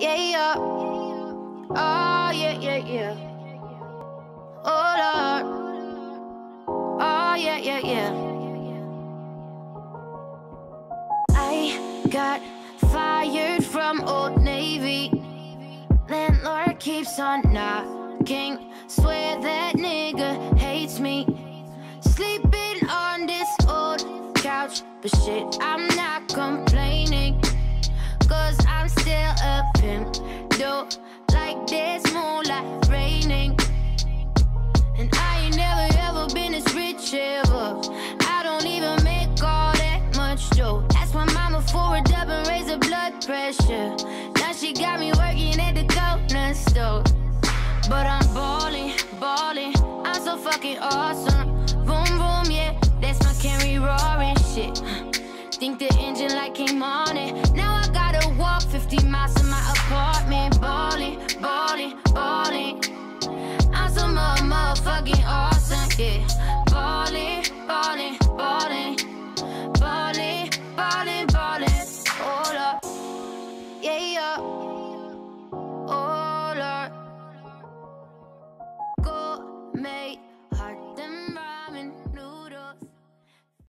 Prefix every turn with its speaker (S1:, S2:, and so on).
S1: Yeah, yeah. Oh, yeah, yeah, yeah. Oh, Lord. Oh, yeah, yeah, yeah. I got fired from Old Navy. Landlord keeps on knocking. Swear that nigga hates me. Sleeping on this old couch. But shit, I'm not complaining. This moonlight raining. And I ain't never ever been this rich ever. I don't even make all that much dough. Ask my mama for a dub and raise her blood pressure. Now she got me working at the corner store. But I'm balling, balling. I'm so fucking awesome. Boom, boom, yeah. That's my Camry roaring shit. Think the engine light came on it. Now yeah. Ballin', ballin', ballin', ballin', up, yeah, yeah. Go make.